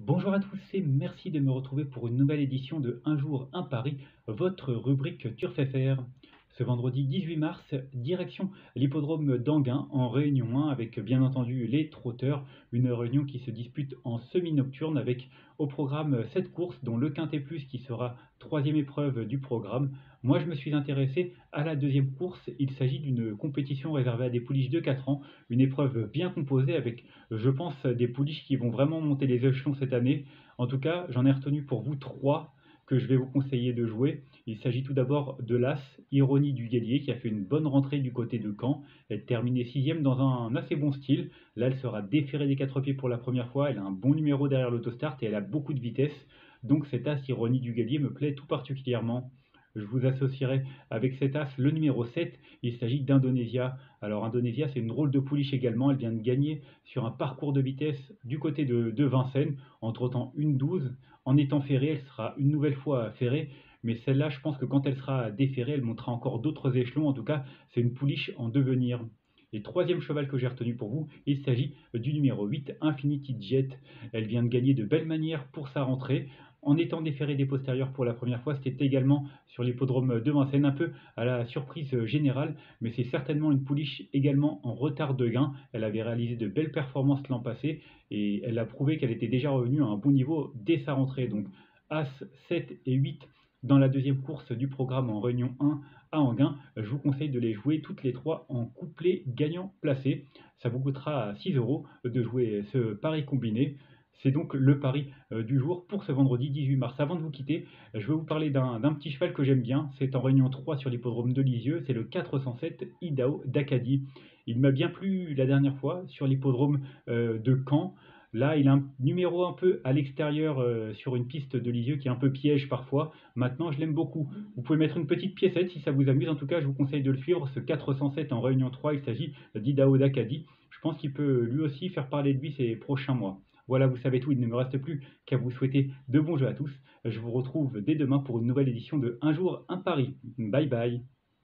Bonjour à tous et merci de me retrouver pour une nouvelle édition de Un jour, un pari, votre rubrique Turf. Ce vendredi 18 mars, direction l'hippodrome d'Anguin en réunion 1 avec bien entendu les trotteurs. Une réunion qui se dispute en semi-nocturne avec au programme 7 courses dont le Quintet Plus qui sera troisième épreuve du programme. Moi je me suis intéressé à la deuxième course. Il s'agit d'une compétition réservée à des pouliches de 4 ans. Une épreuve bien composée avec je pense des pouliches qui vont vraiment monter les échelons cette année. En tout cas j'en ai retenu pour vous trois que je vais vous conseiller de jouer. Il s'agit tout d'abord de l'As, Ironie du Guélier, qui a fait une bonne rentrée du côté de Caen. Elle terminée sixième dans un assez bon style. Là, elle sera déférée des quatre pieds pour la première fois. Elle a un bon numéro derrière l'autostart et elle a beaucoup de vitesse. Donc cet As, Ironie du Guélier, me plaît tout particulièrement. Je vous associerai avec cet as le numéro 7. Il s'agit d'Indonésia. Alors Indonésia, c'est une drôle de pouliche également. Elle vient de gagner sur un parcours de vitesse du côté de, de Vincennes en trottant une 12. En étant ferrée, elle sera une nouvelle fois ferrée. Mais celle-là, je pense que quand elle sera déferrée, elle montrera encore d'autres échelons. En tout cas, c'est une pouliche en devenir. Et troisième cheval que j'ai retenu pour vous, il s'agit du numéro 8, Infinity Jet. Elle vient de gagner de belles manières pour sa rentrée. En étant déférée des postérieurs pour la première fois, c'était également sur l'hippodrome de Vincennes, un peu à la surprise générale, mais c'est certainement une pouliche également en retard de gain. Elle avait réalisé de belles performances l'an passé et elle a prouvé qu'elle était déjà revenue à un bon niveau dès sa rentrée. Donc As, 7 et 8 dans la deuxième course du programme en Réunion 1 à Anguin. Je vous conseille de les jouer toutes les trois en couplet gagnant placé. Ça vous coûtera 6 euros de jouer ce pari combiné. C'est donc le pari euh, du jour pour ce vendredi 18 mars. Avant de vous quitter, je vais vous parler d'un petit cheval que j'aime bien. C'est en réunion 3 sur l'hippodrome de Lisieux. C'est le 407 Idao d'Acadie. Il m'a bien plu la dernière fois sur l'hippodrome euh, de Caen. Là, il a un numéro un peu à l'extérieur euh, sur une piste de Lisieux qui est un peu piège parfois. Maintenant, je l'aime beaucoup. Vous pouvez mettre une petite piécette si ça vous amuse. En tout cas, je vous conseille de le suivre. Ce 407 en réunion 3, il s'agit d'Idao d'Acadie. Je pense qu'il peut lui aussi faire parler de lui ces prochains mois. Voilà, vous savez tout, il ne me reste plus qu'à vous souhaiter de bons jeux à tous. Je vous retrouve dès demain pour une nouvelle édition de Un jour, un pari. Bye bye